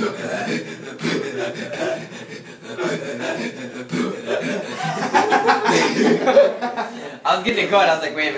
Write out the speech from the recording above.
I was getting caught. I was like, wait a minute.